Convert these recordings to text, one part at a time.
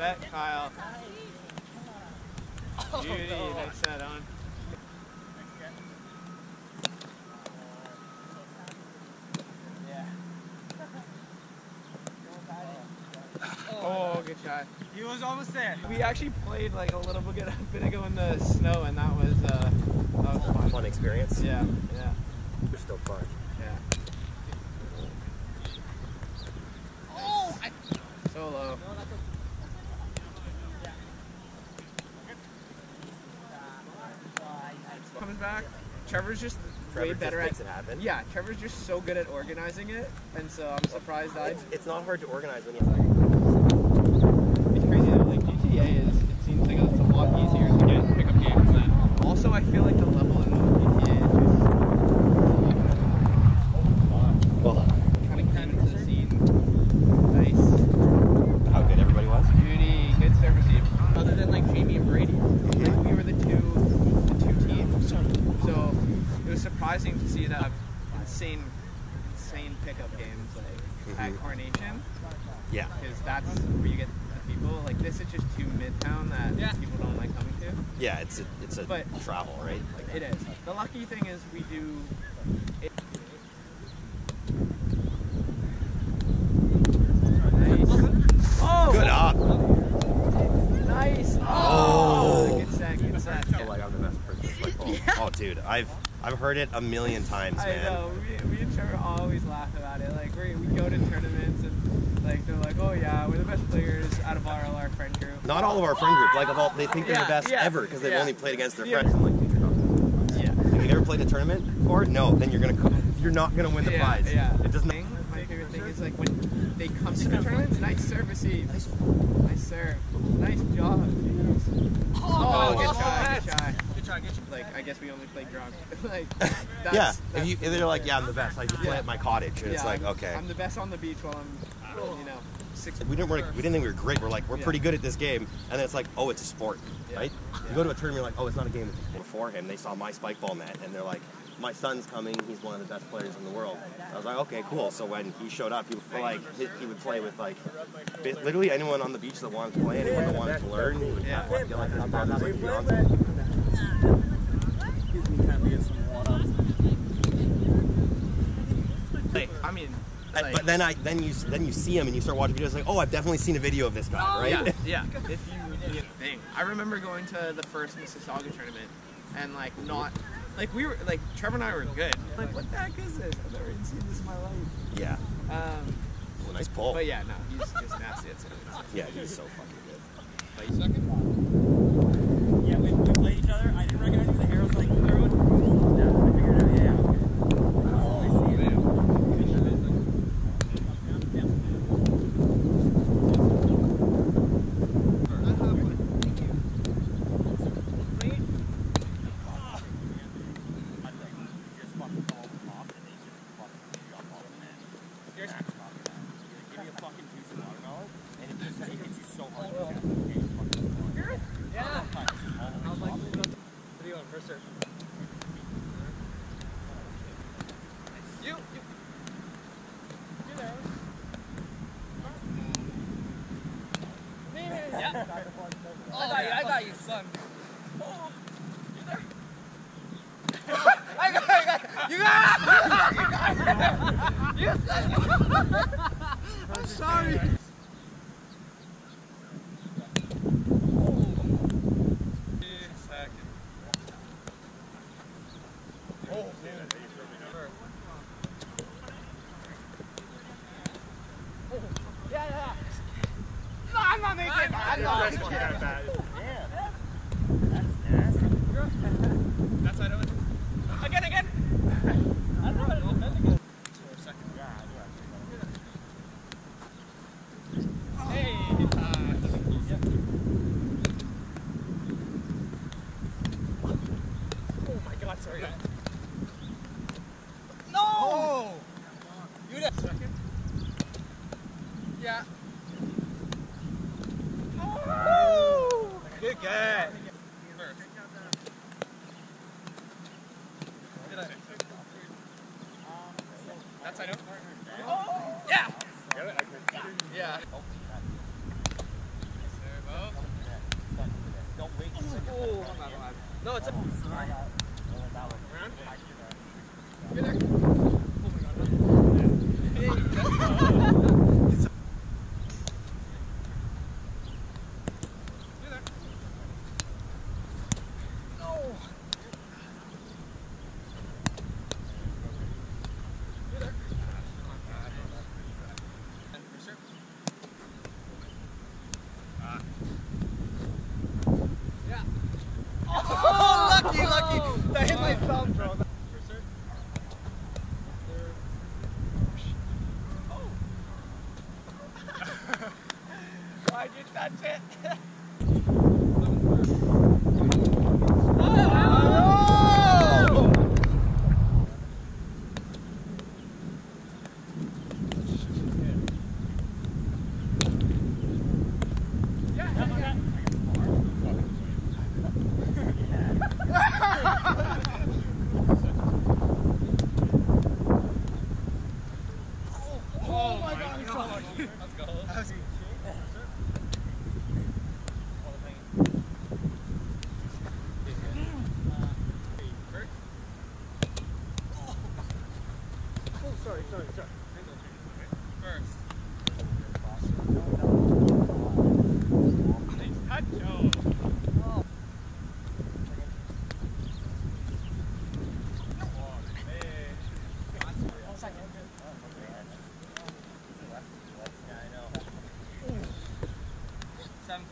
set, Kyle. Beauty, nice set on. Oh, good shot. He was almost there. We actually played like a little bit, a bit ago in the snow, and that was uh, that was fun. Fun experience. Yeah, yeah, They're still fun. yeah. So low. Comes Trevor's just Trevor way better at. it happen. Yeah, Trevor's just so good at organizing it, and so I'm surprised that It's, it's not hard to organize when you. It's crazy though. Like GTA is, it seems like it's a lot easier to get pickup games than. Also, I feel like the level in GTA is Well, just kind of keen to the scene. Nice. how good everybody was. Beauty, good service team. Other than like Jamie and Brady, like we were the two, the two teams. So it was surprising to see that insane, insane pickup games like at Mhm. Coronation. Yeah. because that's where you get the people. Like this is just too midtown that people don't like coming to. Yeah, it's a, it's a But- travel, right? Like, It is. The lucky thing is we do. It, nice. Oh, good up. Nice. Oh, Oh. good set. Good set. I feel like I'm the best person to play golf. Oh, dude, I've I've heard it a million times, I man. know. We, me and Trevor always laugh about it. Like we we go to tournaments and like they're like, oh yeah, we're the best players out of our our friend group. Not all of our friend group, like of all, they think they're Yeah, the best yeah, ever because they've yeah. only played against their Yeah. friends. I'm like, dude, you're not. Yeah. Have you ever played a tournament before? No, then you're gonna co- you're not gonna win the yeah, prize. Yeah. It doesn't. Thing, my favorite thing is like when they come to the tournaments, nice service Eve. Nice, nice serve. Nice job. Oh, oh good oh, shot, good shot. Good try, Like I guess we only play drunk. like yeah, that's, if that's you they're like, yeah, I'm the best. I just play Yeah. at my cottage, and it's like, I'm- okay. I'm the best on the beach while I'm, you know, six. we didn't work, we didn't think we were great. We're like we're Yeah. pretty good at this game, and then it's like oh it's a sport, Yeah. right? Yeah. You go to a tournament you're like oh it's not a game. It's a sport. Before him, they saw my spike ball net, and they're like my son's coming. He's one of the best players in the world. I was like okay cool. So when he showed up, he would like he, he would play with like literally anyone on the beach that wanted to play, anyone that wanted to learn. He would Yeah. have, get like his brothers. Like, I mean, like, but then I then you then you see him and you start watching videos like oh I've definitely seen a video of this guy right. Oh, Yeah, yeah. If you, you thing. I remember going to the first Mississauga tournament and like not like we were like Trevor and I were good. Like what the heck is this? I've never even seen this in my life. yeah. Um, Well, nice pull. but yeah, no, he's just nasty at. Yeah, he's so fucking good. But second. Played each other. I didn't recognize you. The hair was like, everyone. Yeah, I figured out. Yeah, okay. You, you. Yeah. Oh, I got you. Oh, I got you, son. I got, I got, you got, you got, I'm sorry.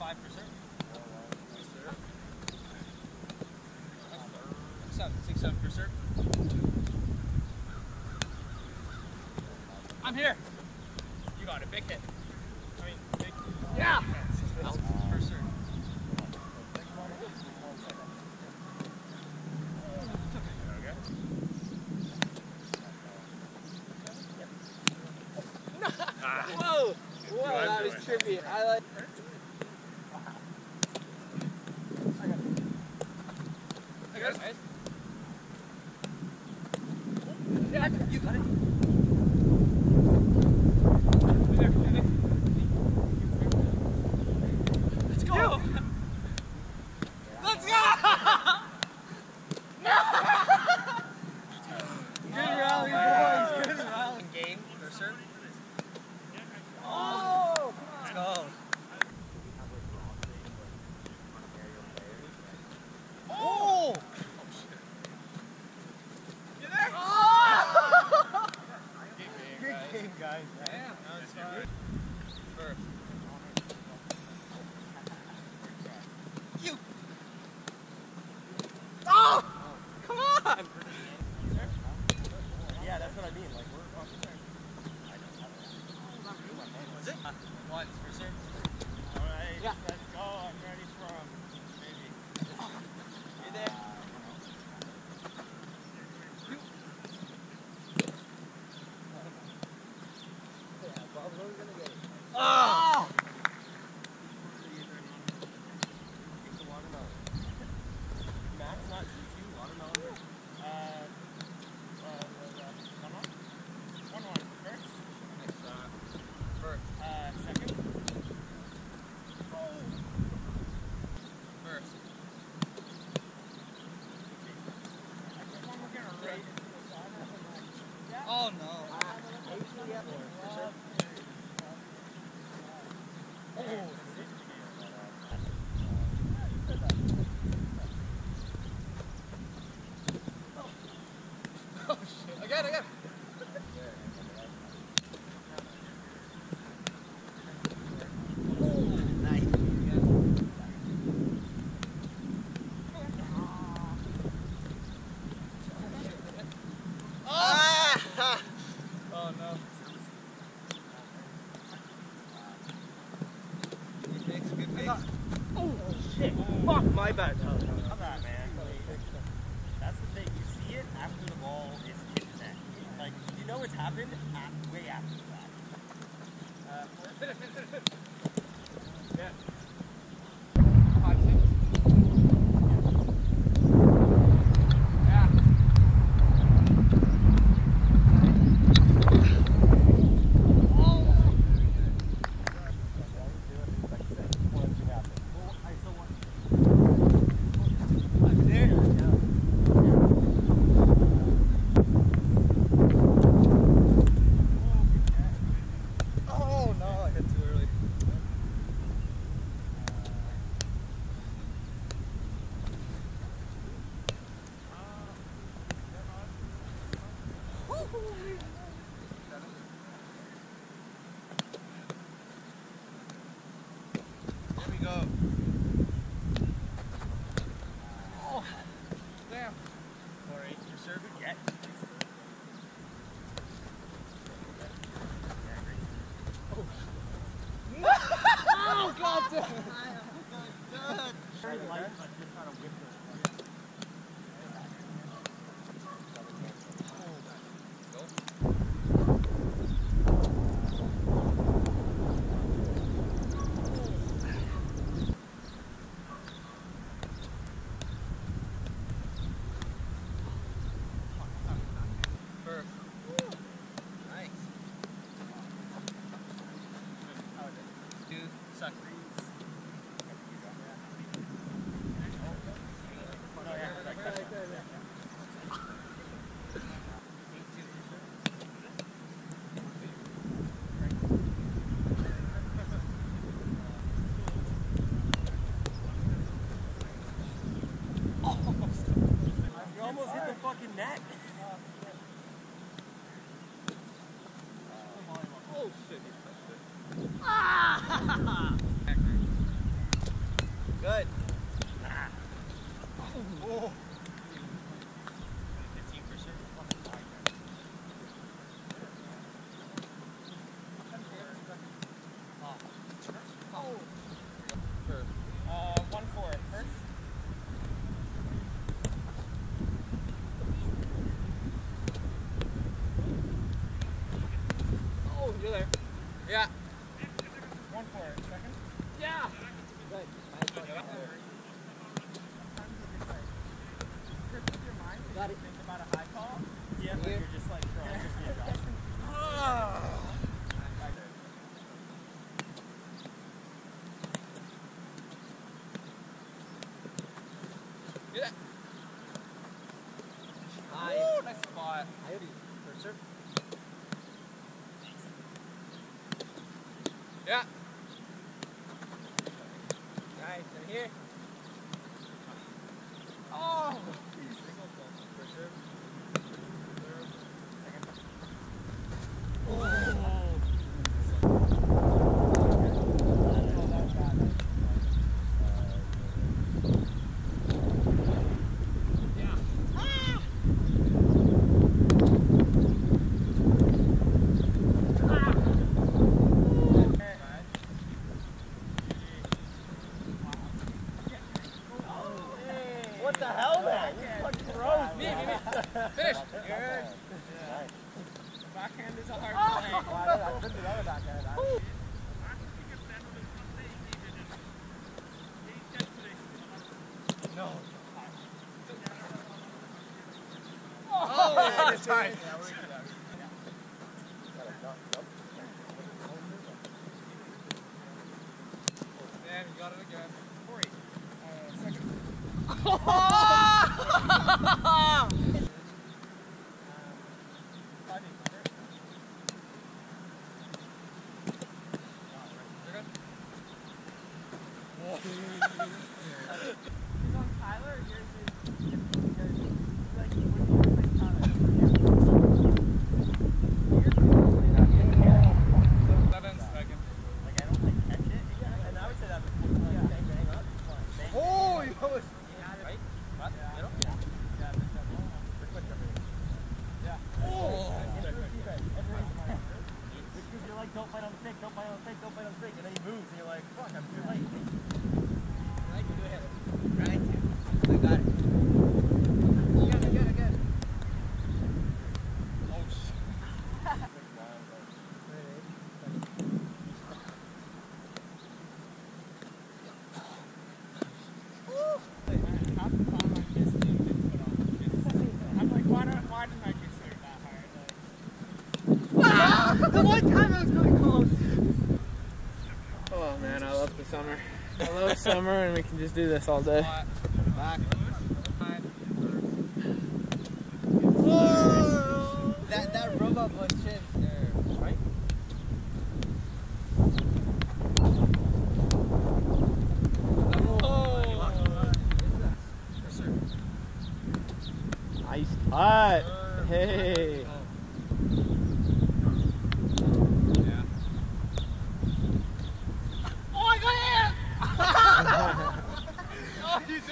5%. shit. Fuck my bad. Come on, man. That's the thing. You see it after the ball. Like, you know happened at, way after that. Uh, yeah. Go. Oh, damn. Alright, your server yet? Oh, God damn. Very light, but just kind of whip it. Perfect. Nice. Dude, suck. You almost hit the fucking net. Oh shit, he touched it. Good. Oh. 15 for server. Uh, one four. First. Oh, you're there. Yeah. One four. Second. Yeah. Got it. Think about a high call. Yeah, but you're just like throwing just the adjustment. Yeah. Nice. nice spot. What the hell, man? Me, me, me. Finish. Good. Backhand is a hard play. No. Oh, yeah, that's right. Damn, you got it again. Corey. Uh, good? Oh, you almost. don't fight on the stick, don't fight on the stick, don't fight on the stick, and then he moves, and you're like, fuck, I'm too late. Summer and we can just do this all day. Back. That that robot was shit there, right? Oh. Nice putt. Hey.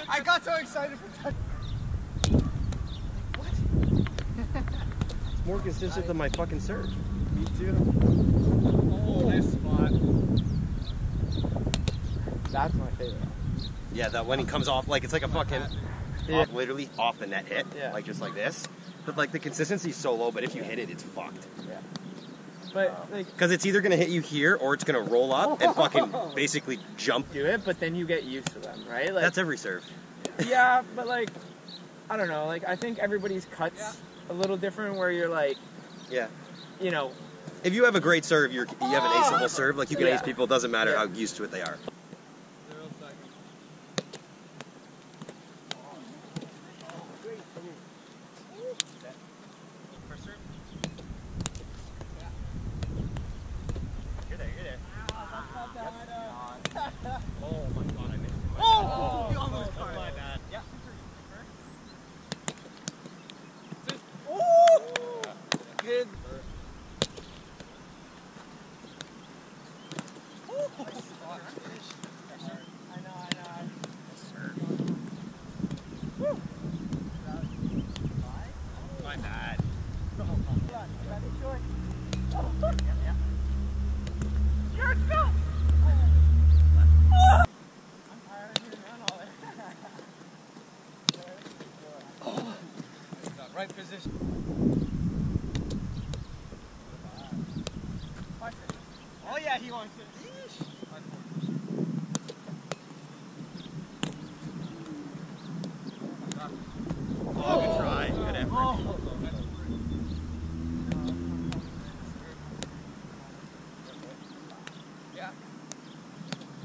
I got so excited for touch. It's more consistent than my fucking serve. Me too. Oh, nice spot. That's my favorite. Yeah, that when he comes off, like it's like a fucking, Yeah. off, literally off the net hit, Yeah. like just like this. But like the consistency's so low, but if you hit it, it's fucked. Yeah. But um, like Because it's either gonna hit you here or it's gonna roll up and fucking basically jump. do it, but then you get used to them, right? Like That's every serve. yeah, but like I don't know. Like I think everybody's cuts a little different. Where you're like, Yeah. you know, If you have a great serve, you're, you have an aceable serve. Like you can Yeah. ace people, it doesn't matter Yeah. how used to it they are. You're there, you're there. Oh my god, I missed it. Oh, you almost caught my bad. Yeah. Good. My bad. Right position. Oh he wants it. Oh, good try. Good effort. Yeah.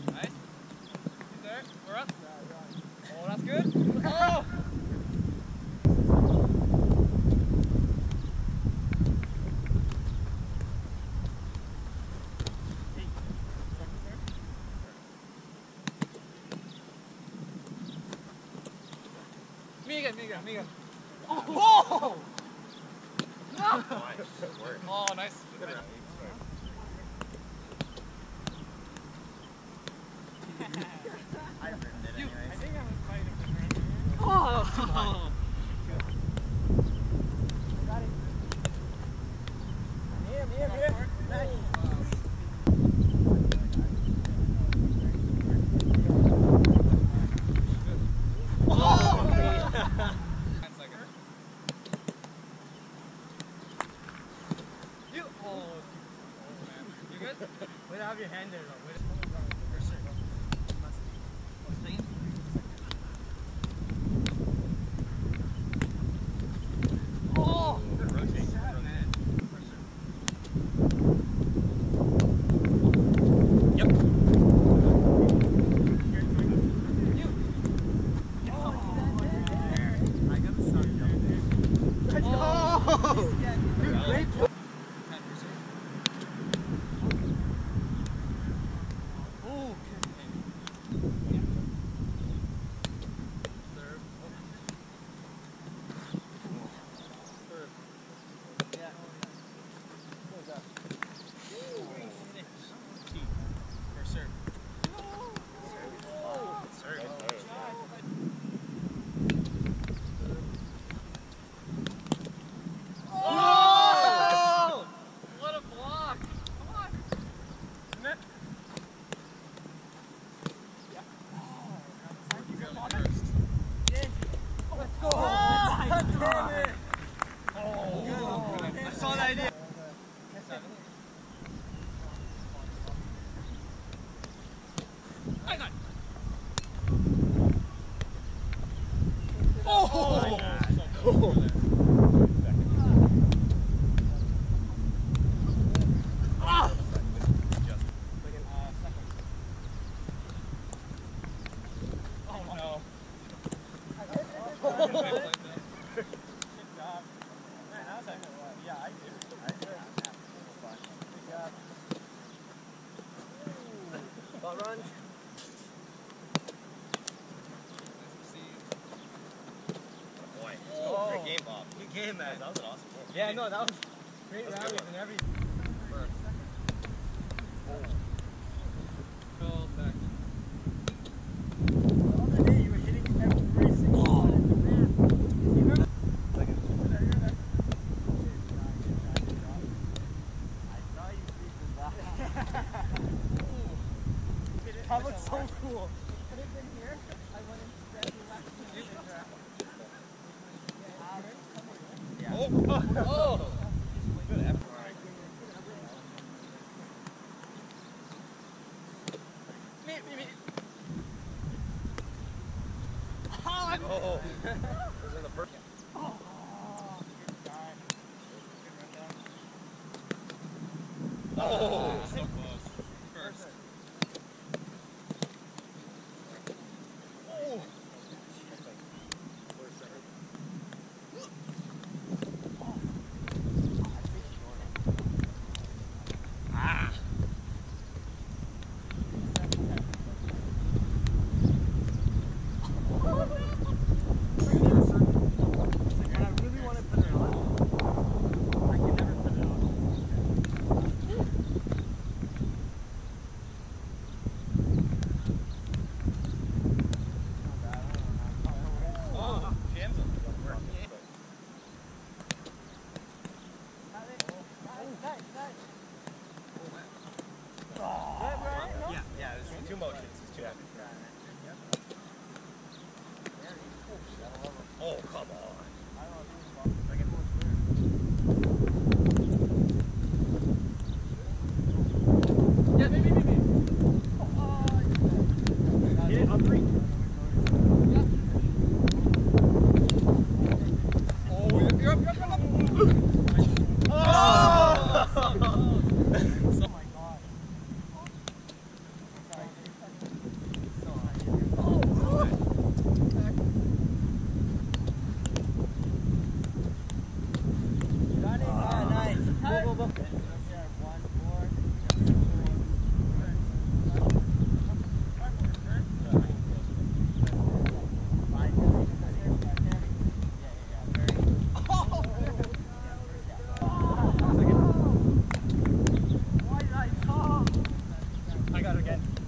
Nice. He's there. We're up. Oh, that's good. Oh! Me again, me again. Oh! Oh, nice. Oh! You. Oh. Oh, man. You good? Way to have your hand there Boy, oh. Game, Bob. Good game, man. That was an awesome game. Yeah, no, that was great rallies and everything. Oh, was in the first. Oh. Oh. Right. again.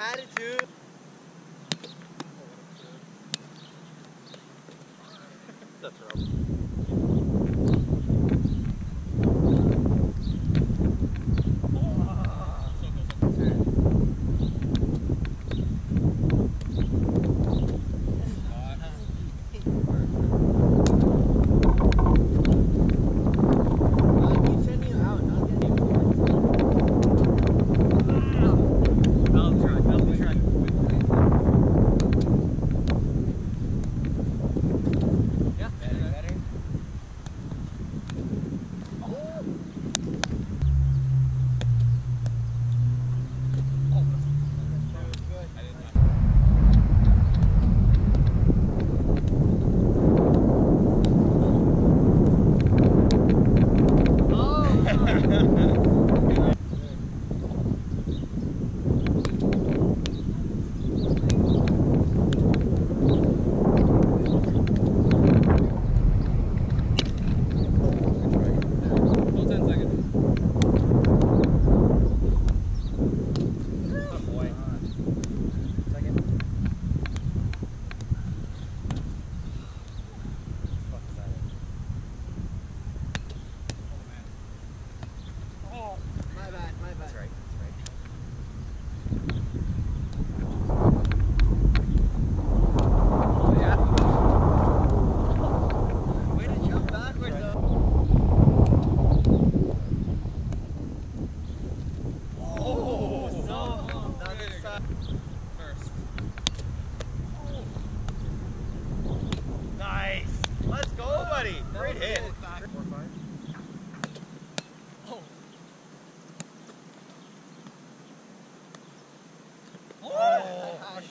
Dude. That's wrong.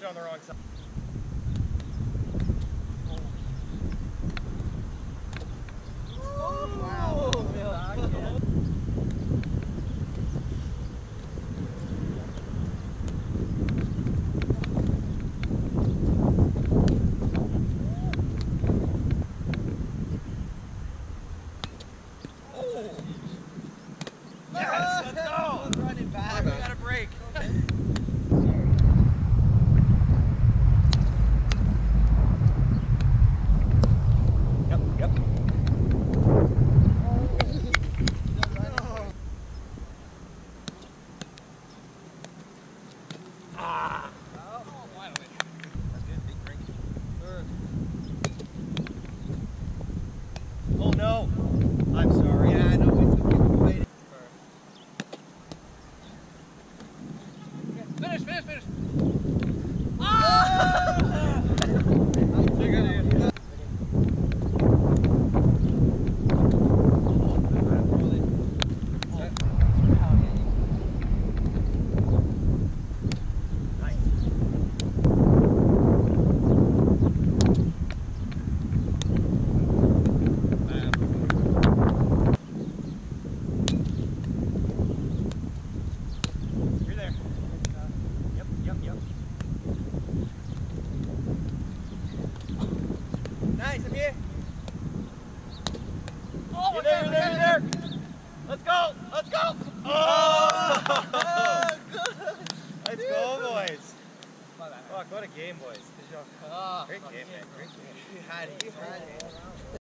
On the wrong side.